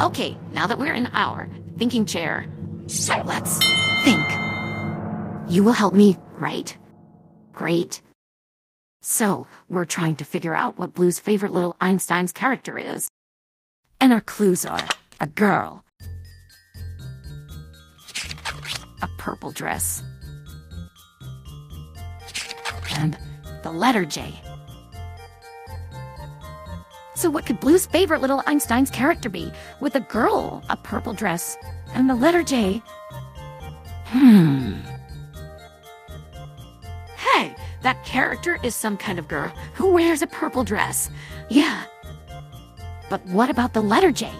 Okay, now that we're in our thinking chair, let's think. You will help me, right? Great. So, we're trying to figure out what Blue's favorite little Einsteins character is. And our clues are a girl, a purple dress, and the letter J. So, what could Blue's favorite little Einsteins character be with a girl, a purple dress, and the letter J? Hmm. Hey, that character is some kind of girl who wears a purple dress. Yeah. But what about the letter J?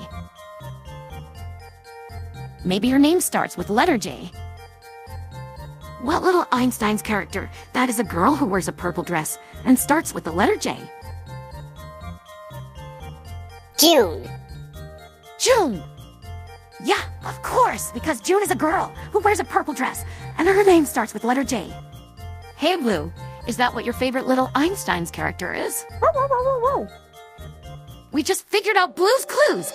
Maybe her name starts with letter J. What little Einsteins character? That is a girl who wears a purple dress and starts with the letter J. June. June! Yeah, of course, because June is a girl who wears a purple dress and her name starts with letter J. Hey, Blue, is that what your favorite little Einsteins character is? We just figured out Blue's clues!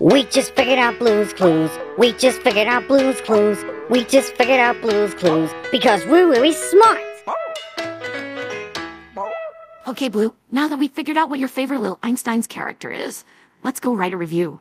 We just figured out Blue's Clues. We just figured out Blue's Clues. We just figured out Blue's Clues because we're really smart. Okay, Blue, now that we've figured out what your favorite little Einsteins character is, let's go write a review.